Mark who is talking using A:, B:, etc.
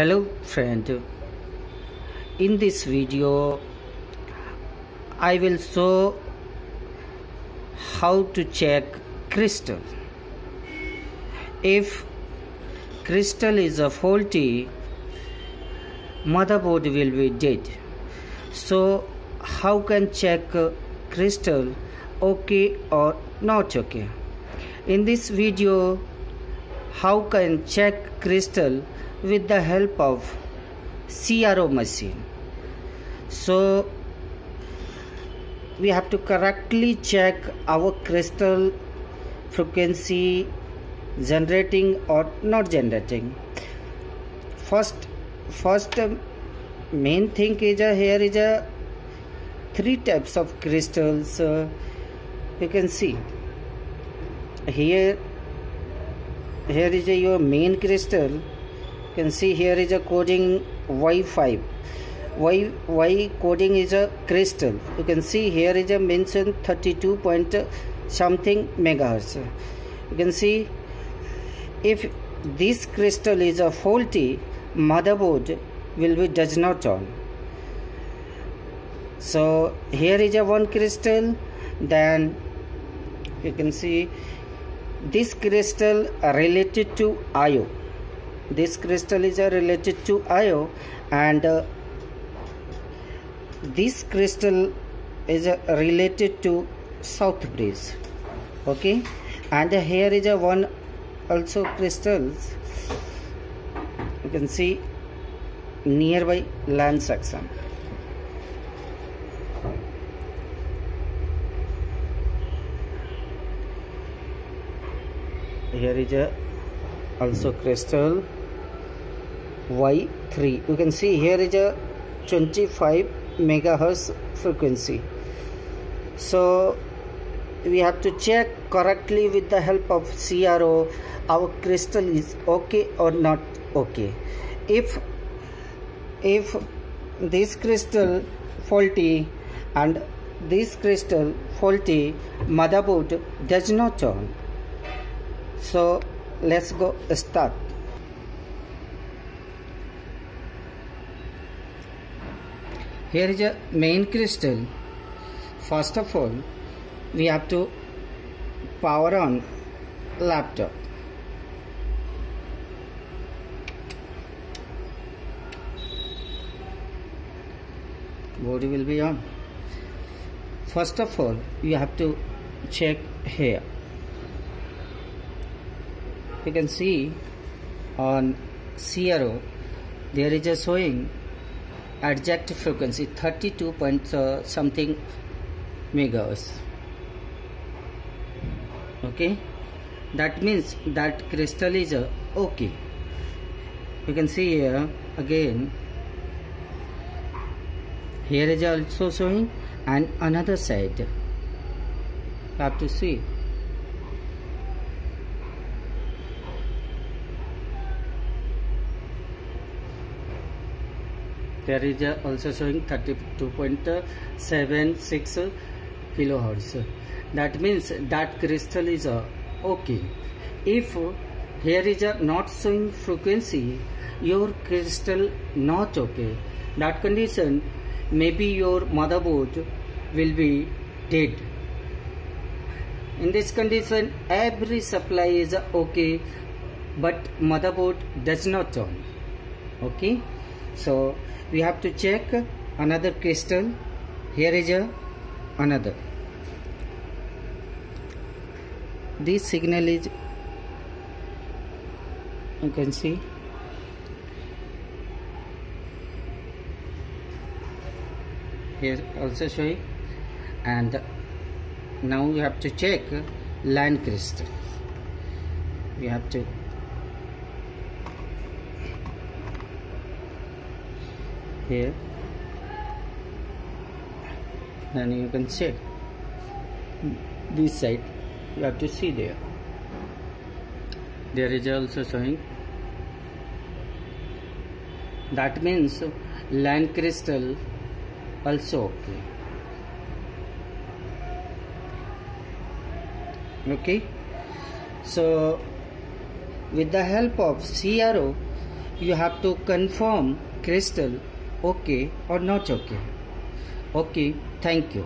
A: hello friend. In this video i will show how to check crystal. If crystal is a faulty motherboard will be dead. So how can check crystal okay or not okay? In this video how can check crystal with the help of CRO machine. So we have to correctly check our crystal frequency generating or not generating. First first main thing is a, here is a three types of crystals uh, you can see. Here here is your main crystal can see here is a coding y5 y y coding is a crystal. You can see here is a mention 32 point something megahertz. You can see if this crystal is a faulty motherboard will be does not on. So here is a one crystal then you can see this crystal related to IO this crystal is related to IO and uh, this crystal is uh, related to south bridge okay? And uh, here is a one also crystals you can see nearby LAN section here is a also crystal y3 you can see here is a 25 megahertz frequency. So we have to check correctly with the help of CRO our crystal is okay or not okay. If if this crystal faulty and this crystal faulty motherboard does not turn. So let's go start here is a main crystal. First of all we have to power on laptop. Body will be on. First of all you have to check here. You can see on CRO there is a showing exact frequency 32 point uh, something megahertz. Okay? That means that crystal is uh, okay. You can see here again. Here is also showing and another side. You have to see there is also showing 32.76 kilohertz. That means that crystal is uh, okay. If here is a not showing frequency your crystal not okay that condition maybe your motherboard will be dead. In this condition every supply is okay but motherboard does not turn okay so we have to check another crystal. Here is a another. This signal is you can see. Here also showing. And now we have to check LAN crystal. We have to here. Then you can check this side you have to see there. There is also showing. That means LAN crystal also okay. Okay. So with the help of CRO you have to confirm crystal okay or not okay okay thank you